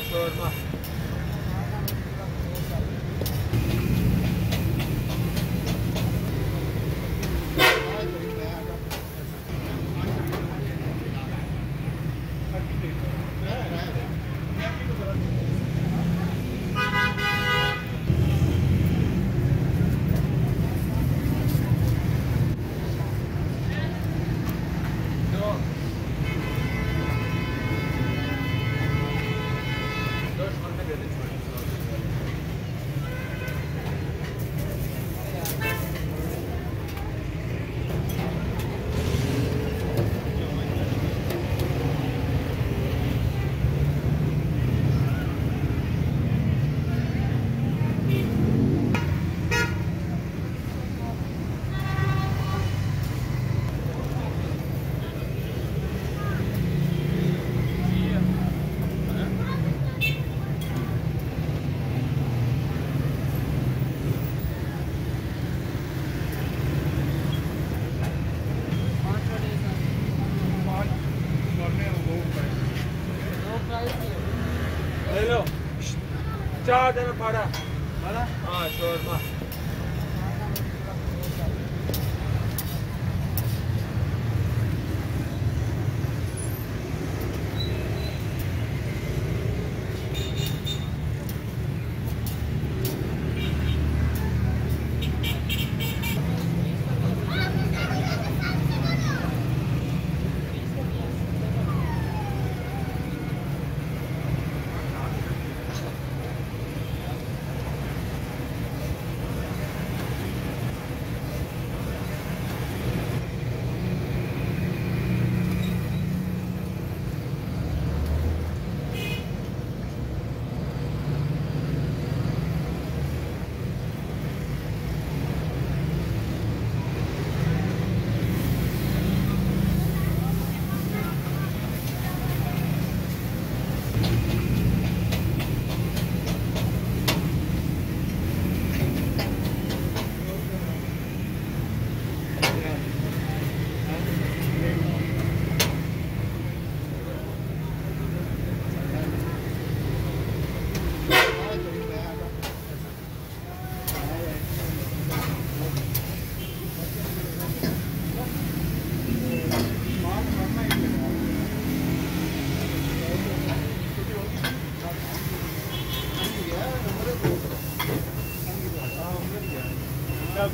чёрт चार देना पड़ा हाँ शोरमा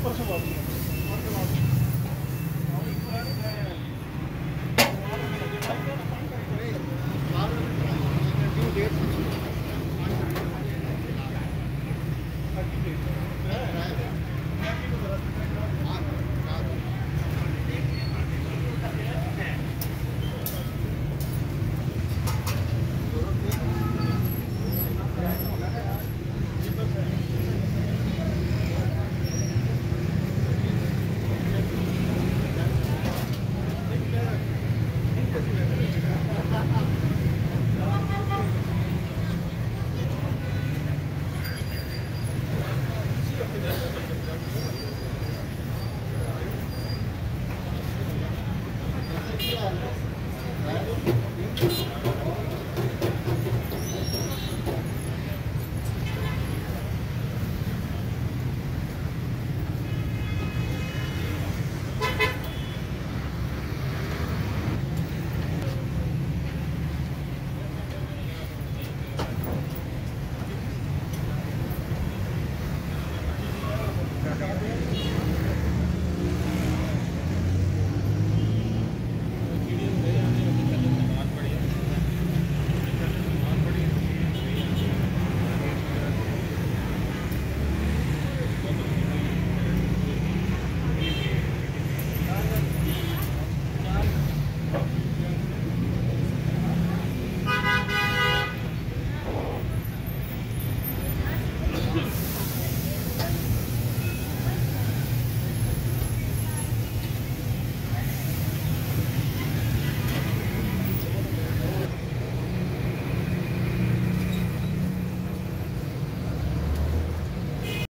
Спасибо.